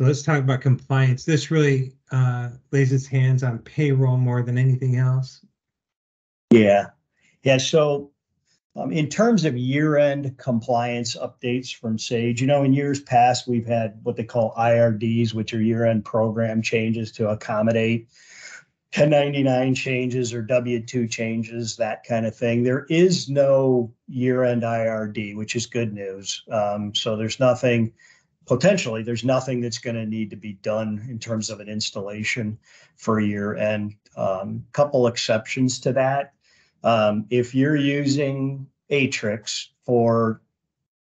So let's talk about compliance. This really uh, lays its hands on payroll more than anything else. Yeah, yeah, so um, in terms of year-end compliance updates from Sage, you know, in years past, we've had what they call IRDs, which are year-end program changes to accommodate 1099 changes or W-2 changes, that kind of thing. There is no year-end IRD, which is good news. Um, so there's nothing, potentially, there's nothing that's going to need to be done in terms of an installation for year-end. Um, couple exceptions to that. Um, if you're using Aatrix for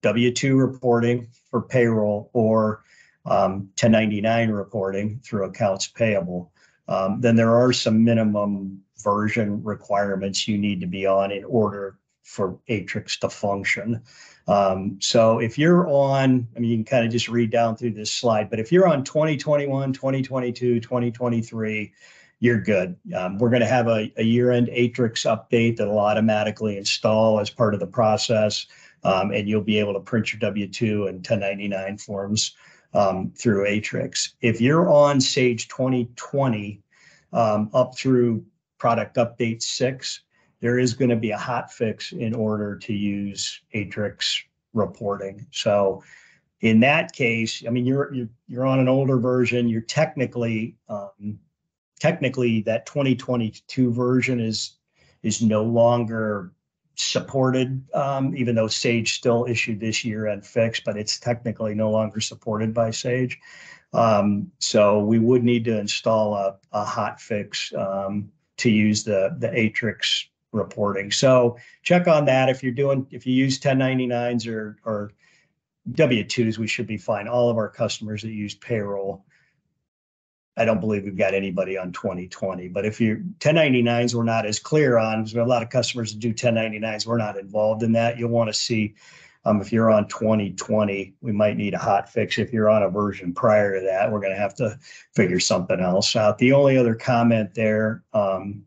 W-2 reporting for payroll or um, 1099 reporting through accounts payable, um, then there are some minimum version requirements you need to be on in order for Aatrix to function. Um, so if you're on, I mean, you can kind of just read down through this slide, but if you're on 2021, 2022, 2023, you're good. Um, we're going to have a, a year-end Aatrix update that'll automatically install as part of the process, um, and you'll be able to print your W-2 and 1099 forms um, through Aatrix. If you're on Sage 2020 um, up through product update six, there is going to be a hot fix in order to use Aatrix reporting. So in that case, I mean, you're you're, you're on an older version. You're technically um, technically that 2022 version is is no longer supported, um, even though Sage still issued this year and fixed, but it's technically no longer supported by Sage. Um, so we would need to install a, a hot fix um, to use the the Atrix reporting. So check on that if you're doing if you use 1099s or or W2s, we should be fine. All of our customers that use payroll I don't believe we've got anybody on 2020, but if you 1099s, we're not as clear on, because we have a lot of customers that do 1099s, we're not involved in that. You'll want to see um, if you're on 2020, we might need a hot fix. If you're on a version prior to that, we're going to have to figure something else out. The only other comment there um,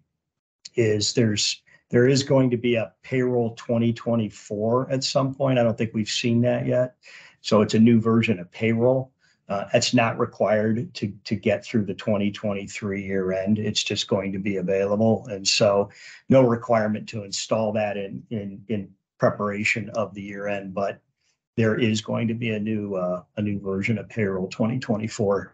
is there's there is going to be a payroll 2024 at some point. I don't think we've seen that yet. So it's a new version of payroll. Uh, that's not required to, to get through the 2023 year end. It's just going to be available. And so no requirement to install that in, in, in preparation of the year end, but there is going to be a new, uh, a new version of payroll 2024